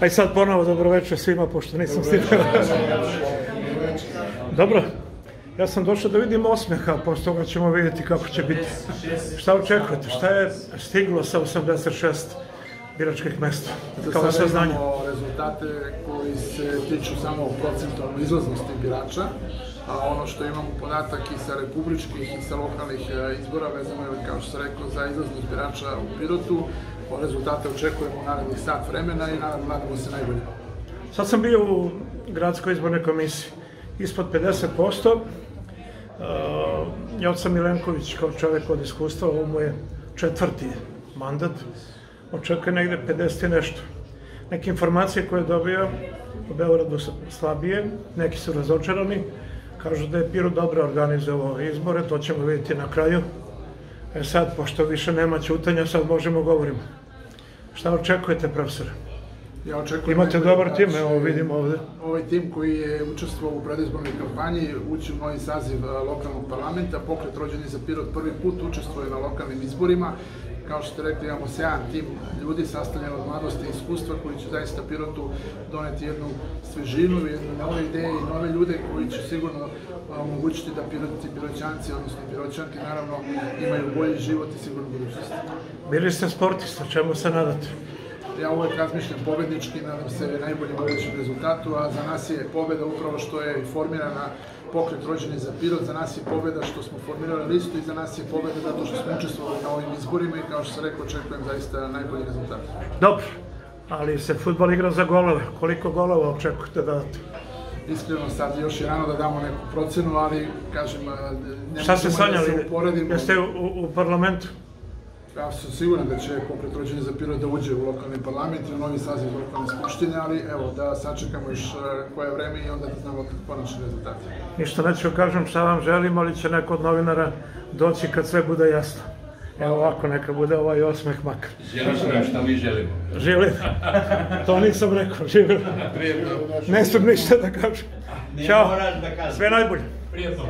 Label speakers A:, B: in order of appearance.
A: Aj sad ponovo dobroveče svima, pošto nisam stigao. Dobro, ja sam došao da vidim osmeha, posle toga ćemo vidjeti kako će biti. Šta očekujete? Šta je stiglo sa 86 biračkih mesta? Kao saznanje.
B: imamo rezultate koji se tiču samo procentualno izlaznosti birača, a ono što imamo podatak i sa republičkih i sa lokalnih e, izbora vezano je, kao što sam rekao, za izlaznost birača u Pirotu. Rezultate očekujemo u narednih sat vremena i naravno nadamo se najbolje.
A: Sad sam bio u gradskoj izbornoj komisiji, ispod 50%. Uh, Joca Milenković kao čovek od iskustva, ovo mu je četvrti mandat, očekuje negde 50 i nešto. Neke informacije koje je dobio u Beogradu slabije, neki su razočarani, kažu da je Piro dobro organizovao izbore, to ćemo vidjeti na kraju. E sad, pošto više nema ćutanja, sad možemo govorimo. Šta očekujete, profesore?
B: Ja očekujem
A: Imate
B: najbolje
A: dobar
B: da
A: tim, evo vidimo ovde.
B: Ovaj tim koji je učestvovao u predizbornoj kampanji ući u novi saziv lokalnog parlamenta, pokret rođeni za Pirot prvi put učestvuje na lokalnim izborima. Kao što ste rekli, imamo sjajan tim ljudi sastavljen od mladosti i iskustva koji će zaista Pirotu doneti jednu svežinu, jednu nove ideje i nove ljude koji će sigurno omogućiti da Pirotci, Piroćanci, odnosno Piroćanke, naravno, imaju bolji život i sigurnu budućnost.
A: Bili ste sportista, čemu se nadate?
B: Ja uvek razmišljam pobednički, nadam se najboljem mogućem rezultatu, a za nas je pobeda upravo što je formirana pokret rođeni za Pirot, za nas je pobeda što smo formirali listu i za nas je pobeda zato što smo učestvovali na ovim izborima i kao što sam rekao, očekujem zaista najbolji rezultat.
A: Dobro, ali se futbol igra za golove. Koliko golova očekujete da date?
B: Iskreno sad još je rano da damo neku procenu, ali kažem,
A: Šta ste
B: možemo da
A: sanjali?
B: se uporedimo.
A: Jeste u, u parlamentu?
B: Ja sam siguran da će pokret rođeni za Pirot da uđe u lokalni parlament i u novi saziv lokalne skupštine, ali evo, da sačekamo još e, koje vreme i onda da znamo konačni rezultati.
A: Ništa neću kažem šta vam želim, ali će neko od novinara doći kad sve bude jasno. Evo ovako, neka bude ovaj osmeh makar.
C: Želiš nam šta mi želimo.
A: Živim. To nisam rekao, živim.
C: Prijetno.
A: Ne sam ništa da kažem. Ćao.
C: moraš da kažeš.
A: Sve najbolje.
C: Prijetno.